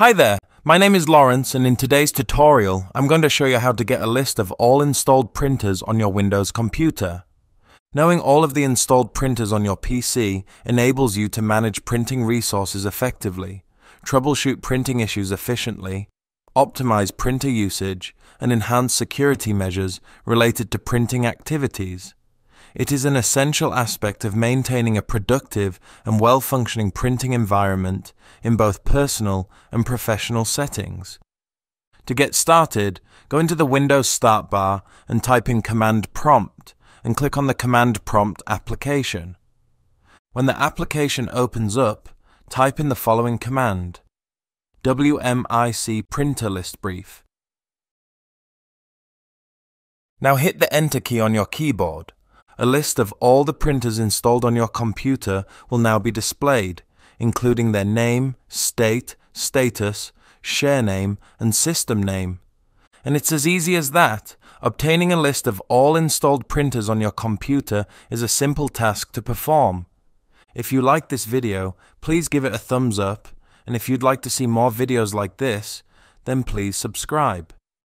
Hi there, my name is Laurence and in today's tutorial I'm going to show you how to get a list of all installed printers on your Windows computer. Knowing all of the installed printers on your PC enables you to manage printing resources effectively, troubleshoot printing issues efficiently, optimize printer usage, and enhance security measures related to printing activities. It is an essential aspect of maintaining a productive and well functioning printing environment in both personal and professional settings. To get started, go into the Windows Start bar and type in Command Prompt and click on the Command Prompt application. When the application opens up, type in the following command WMIC printer list brief. Now hit the Enter key on your keyboard. A list of all the printers installed on your computer will now be displayed, including their name, state, status, share name, and system name. And it's as easy as that. Obtaining a list of all installed printers on your computer is a simple task to perform. If you like this video, please give it a thumbs up, and if you'd like to see more videos like this, then please subscribe.